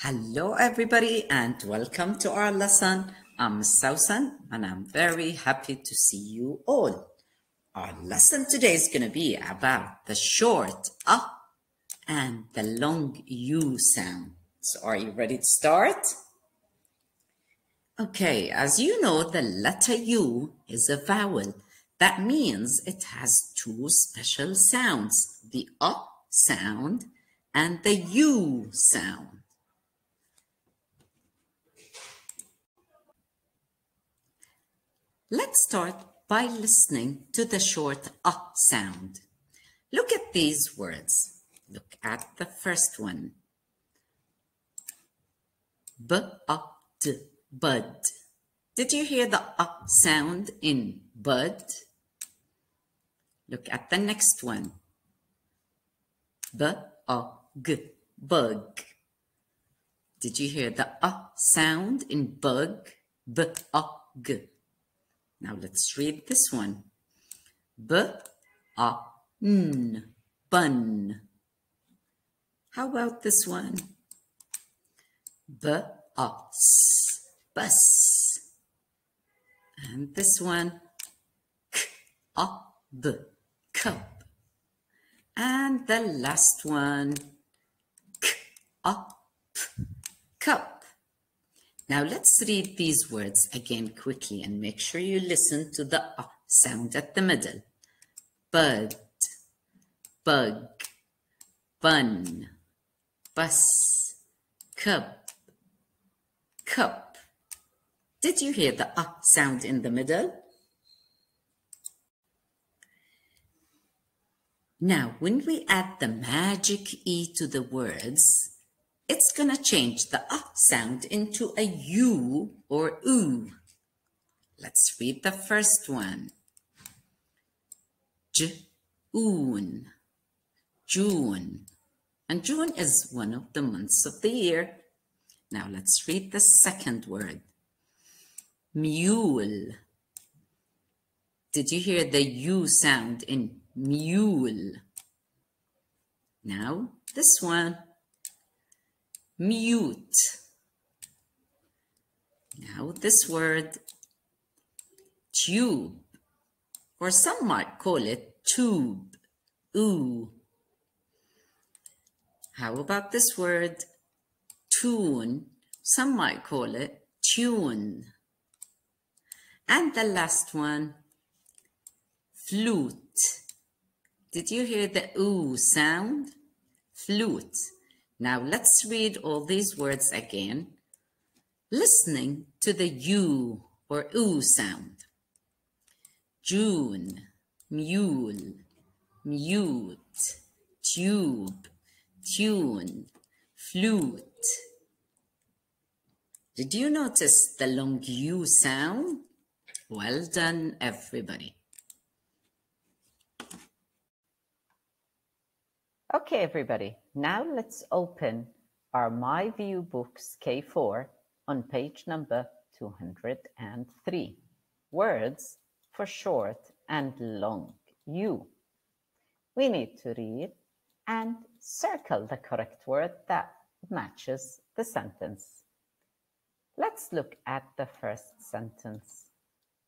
Hello, everybody, and welcome to our lesson. I'm Sawsan, and I'm very happy to see you all. Our lesson today is going to be about the short a and the long u sound. So, are you ready to start? Okay, as you know, the letter u is a vowel. That means it has two special sounds the a sound and the u sound. Let's start by listening to the short a sound. Look at these words. Look at the first one. B a d bud. Did you hear the a sound in bud? Look at the next one. B a g bug. Did you hear the a sound in bug? B a g now let's read this one. B a n bun. How about this one? B a s bus. And this one k a b cup. And the last one k a p cup. Now let's read these words again quickly and make sure you listen to the uh sound at the middle. Bud, bug, bun, bus, cup, cup. Did you hear the uh sound in the middle? Now, when we add the magic E to the words, it's going to change the uh sound into a U or oo. Let's read the first one. June, June. And June is one of the months of the year. Now let's read the second word. Mule. Did you hear the U sound in mule? Now this one mute. Now this word tube, or some might call it tube, ooh. How about this word tune? Some might call it tune. And the last one, flute. Did you hear the ooh sound? Flute. Now let's read all these words again, listening to the U or oo sound. June, mule, mute, tube, tune, flute. Did you notice the long U sound? Well done, everybody. Okay, everybody. Now let's open our My View Books K4 on page number 203. Words for short and long U. We need to read and circle the correct word that matches the sentence. Let's look at the first sentence.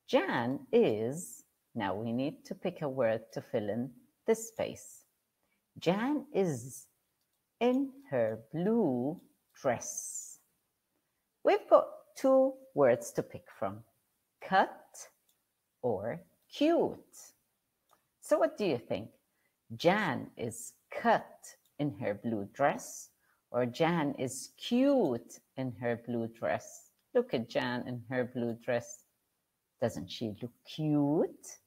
Jan is, now we need to pick a word to fill in this space. Jan is in her blue dress. We've got two words to pick from, cut or cute. So what do you think? Jan is cut in her blue dress or Jan is cute in her blue dress. Look at Jan in her blue dress. Doesn't she look cute?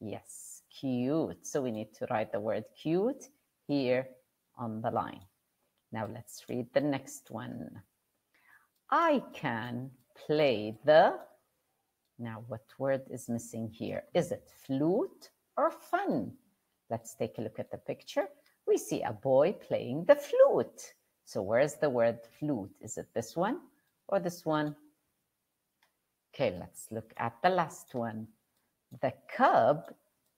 Yes, cute. So we need to write the word cute here on the line. Now let's read the next one. I can play the, now what word is missing here? Is it flute or fun? Let's take a look at the picture. We see a boy playing the flute. So where's the word flute? Is it this one or this one? Okay, let's look at the last one. The cub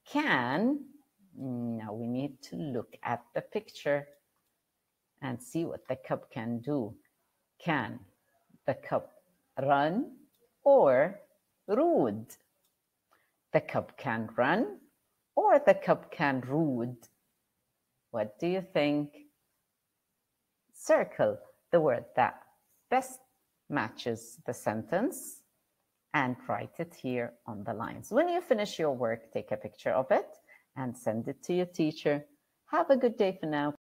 can now we need to look at the picture and see what the cup can do. Can the cup run or rood? The cup can run or the cup can rood. What do you think? Circle the word that best matches the sentence and write it here on the lines. When you finish your work, take a picture of it and send it to your teacher. Have a good day for now.